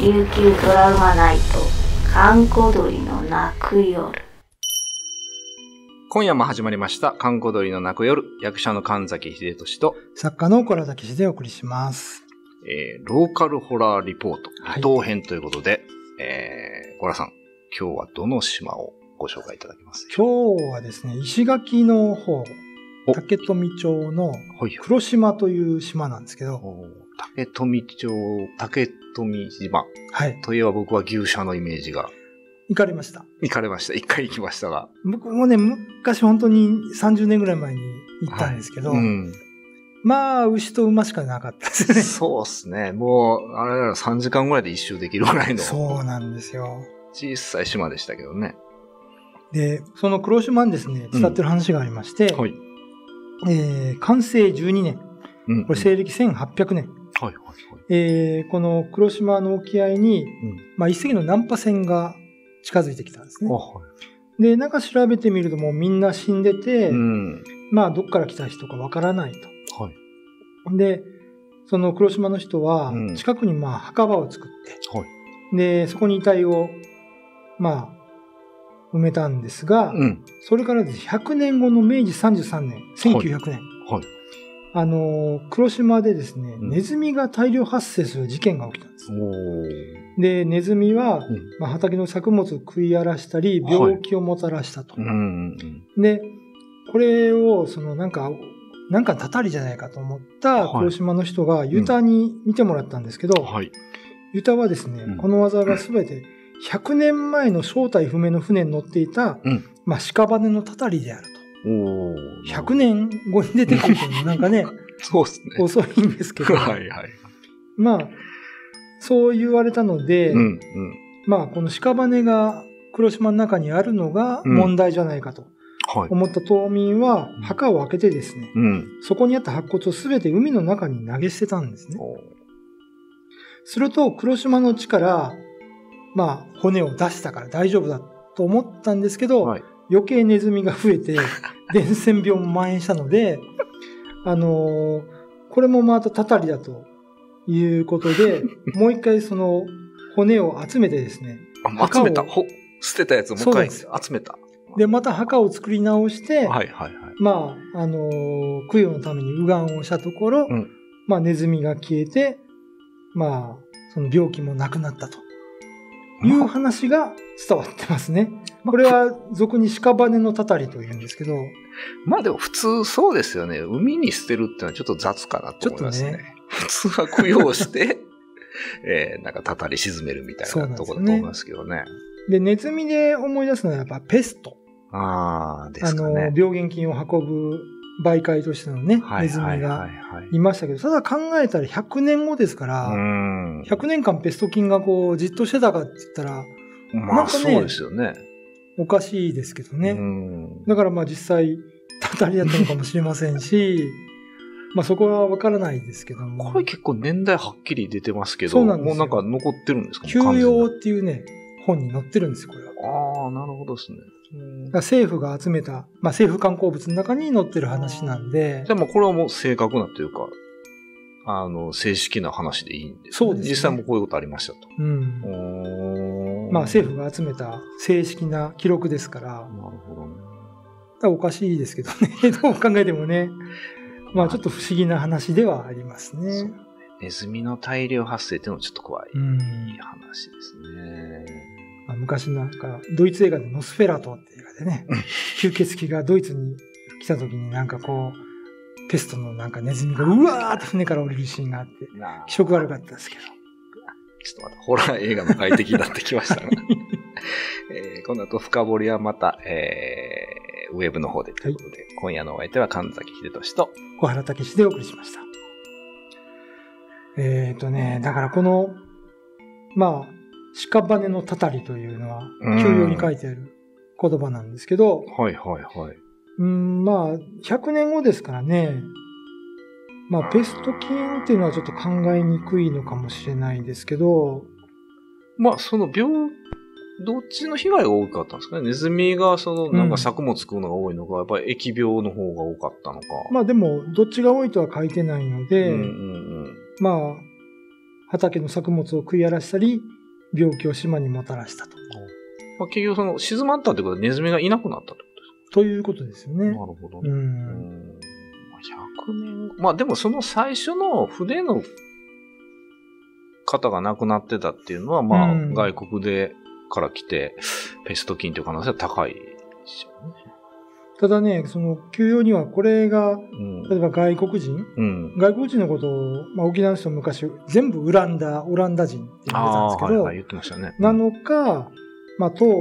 琉球ドラマナイト閑古鳥の泣く夜今夜も始まりました、観光鳥の泣く夜、役者の神崎秀俊と、作家の小良崎氏でお送りします。えー、ローカルホラーリポート、はい。伊藤編ということで、えー、小良さん、今日はどの島をご紹介いただけますでしょ今日はですね、石垣の方、お。竹富町のうはい。黒島という島なんですけど、おー。竹富町、竹富島はい、といえば僕は牛舎のイメージが、行かれました。行かれました。一回行きましたが。僕もね、昔本当に30年ぐらい前に行ったんですけど、うん。まあ、牛と馬しかなかったですね。そうっすね。もう、あれら3時間ぐらいで一周できるぐらいのそうなんですよ。小さい島でしたけどね。で、その黒島にですね、伝ってる話がありまして、はい。えー完成12年、うんこれ西暦1800年、はいはいはい。えーこの黒島の沖合に、まあ、一隻の難破船が近づいてきたんですねあ。はい。で、中調べてみるともうみんな死んでて、うん。まあどっから来た人かわからないと。はい。で、その黒島の人はうん近くにまあ墓場を作って、はい。で、そこに遺体をまあ埋めたんですが、うん。それからですね100年後の明治33年、1900年、はい。あのー黒島でですね、うんネズミが大量発生する事件が起きたんです。で、ネズミは、うん。まあ、畑の作物を食い荒らしたり、はい病気をもたらしたと。うんうんうん。で、これを、そのなんか、なんかたたりじゃないかと思ったはい黒島の人がユタに見てもらったんですけど、はい。ユタはですね、うんこの技がすべて 100年前の正体不明の船に乗っていた、うんまあ、屍のたたりであると。おー。100年後に出てくるのもなんかね、そうっすね。遅いんですけど、はいはい。まあ、そう言われたので、うんうん。まあ、この屍が黒島の中にあるのがうん問題じゃないかとはい。思った島民は墓を開けてですね、うん。そこにあった白骨をすべて海の中に投げ捨てたんですね。すると、黒島の地から、まあ、骨を出したから大丈夫だと思ったんですけど、はい。余計ネズミが増えて、伝染病も蔓延したので、あのーこれもまたたたりだということで、もう一回その骨を集めてですね、集めた。捨てたやつをもう一回集めた。で、また墓を作り直して、はいはいはい。まあ、あのー供養のために右岸をしたところ、うんまあ、ネズミが消えて、まあ、その病気もなくなったという話が伝わってますね。これは俗に屍のたたりというんですけど、まあでも普通そうですよね。海に捨てるっていうのはちょっと雑かなと思いますね。ちょっと普通は供養して、えー、なんかたたり沈めるみたいなところだと思いますけどね。で、ネズミで思い出すのはやっぱペスト。ああ、であの、すかね。病原菌を運ぶ媒介としてのね、はいネズミがはいましたけど、ただ考えたら100年後ですから、うん。100年間ペスト菌がこう、じっとしてたかって言ったら、まあねそうですよね。おかしいですけどね。うん。だからまあ実際、たたりだったのかもしれませんし、まあそこはわからないですけどもこれ、結構年代はっきり出てますけど、そうなんもうなんか残ってるんですか？休養っていうね、本に載ってるんですよ、これは。ああ、なるほどですね。政府が集めた、まあ政府観光物の中に載ってる話なんでじゃ、あもうこれはもう正確なというか、あの、正式な話でいいんです、そうですね実際もこういうことありましたと。うん。まあ政府が集めた正式な記録ですから、なるほどね。らおかしいですけどね、どう考えてもね、まあちょっと不思議な話ではありますそうね。ネズミの大量発生っていうのはちょっと怖いうん。話ですね。まあ昔なんか、ドイツ映画でノスフェラトって映画でね、吸血鬼がドイツに来た時になんかこう、ペストのなんかネズミがうわーって船から降りるシーンがあって、気色悪かったですけど。ちょっとまたホラー映画の快適になってきましたが、えーこの後深掘りはまた、えーウェブの方でということで、今夜のお相手は神崎秀俊と、小原武史でお送りしました。えっ、ー、とね、だからこの、まあ、屍のたたりというのは、うん。休養に書いてある言葉なんですけど、はいはいはい。うん、まあ、100年後ですからね、まあ、ペスト菌っていうのはちょっと考えにくいのかもしれないですけど、まあ、その病、どっちの被害が多かったんですかね？ネズミが、その、なんか作物食うのが多いのか、やっぱり疫病の方が多かったのか。まあでも、どっちが多いとは書いてないので、うんうんうん。まあ、畑の作物を食い荒らしたり、病気を島にもたらしたと。まあ、結局その静まったってことはネズミがいなくなったってことということですよねですか。なるほどう。ね。うん100年後。まあでもその最初の船の方が亡くなってたっていうのは、まあうん外国でから来て、ペスト菌という可能性は高いでしょうね。ただね、その、休養にはこれが、うん例えば外国人？うん。外国人のことを、まあ、沖縄の人昔、全部オランダ、オランダ人って言ってたんですけど、はいはい、言ってましたね。なのか、まあ、東、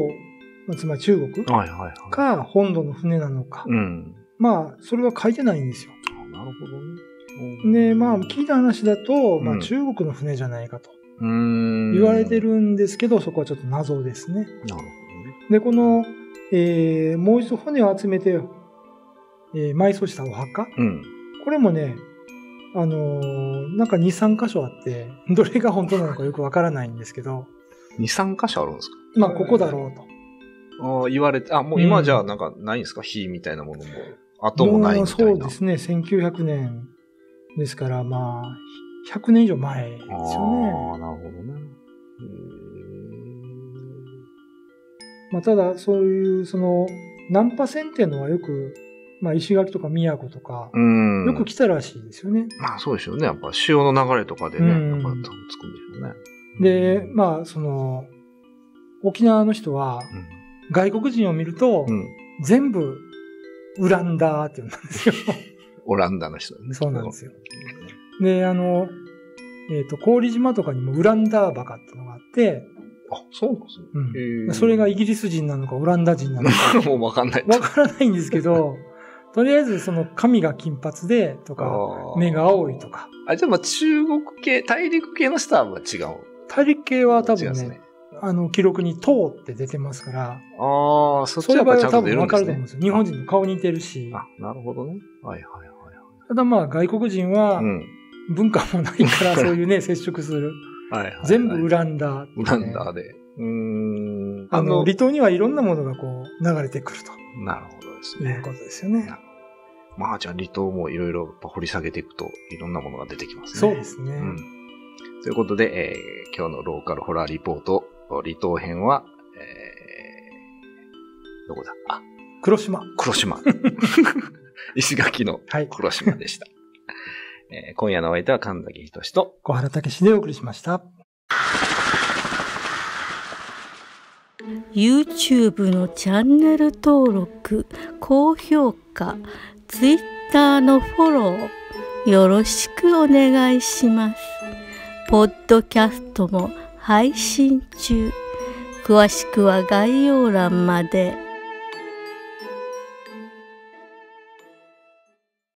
まあつまり中国はいはいはい。か、本土の船なのか。うん。まあ、それは書いてないんですよ。あなるほどね。で、まあ、聞いた話だと、まあ、うん中国の船じゃないかとうーん。言われてるんですけど、そこはちょっと謎ですね。なるほどね。で、この、えーもう一度骨を集めて、えー埋葬したお墓。うん。これもね、あのーなんか2、3箇所あって、どれが本当なのかよくわからないんですけど、2、3箇所あるんですか？まあ、ここだろうと。ああ、言われて、あ、もう今じゃあなんかないんですか？火みたいなものも。後もないみたいな。そうですね、1900年ですから、まあ、100年以上前ですよね。ああ、なるほどね。まあ、ただ、そういう、その、ナンパ船っていうのはよく、まあ、石垣とか宮古とか。よく来たらしいですよね。まあそうでしょうね。やっぱ潮の流れとかでね、うんやっぱつくんでしょうね。で、まあ、その、沖縄の人は、外国人を見ると。全部、ウランダーって言うんですよ。オランダの人だね。そうなんですよ。で、あの、えっ、と、氷島とかにもウランダーバカってのがあって、あ、そうなんですね。うんそれがイギリス人なのかオランダ人なのか もうわかんない。わからないんですけど、とりあえずその髪が金髪でとか、目が青いとか、あ、じゃあまあ中国系、大陸系の人は違う。大陸系は多分ね、ね。あの、記録に唐って出てますから、ああ、そっちそういう場合は多分わかると思うんですよ。日本人の顔似てるし。あ、なるほどね。はいはいはいただまあ外国人は。文化もないから そういうね、接触する。はいはいはい。全部ウランダーウランダーで。うーん。あの、離島にはいろんなものがこう流れてくるなるほどですねというこ。とですよね。まあじゃあ離島もいろいろ掘り下げていくといろんなものが出てきますね。そうですね。うん。ということで、えー今日のローカルホラーリポート、離島編は、えー、どこだあ、黒島。黒島。石垣のはい。黒島でした。えー今夜のお相手は神崎仁と、小原武史でお送りしました。YouTube のチャンネル登録高評価 Twitter のフォローよろしくお願いしますポッドキャストも配信中詳しくは概要欄まで。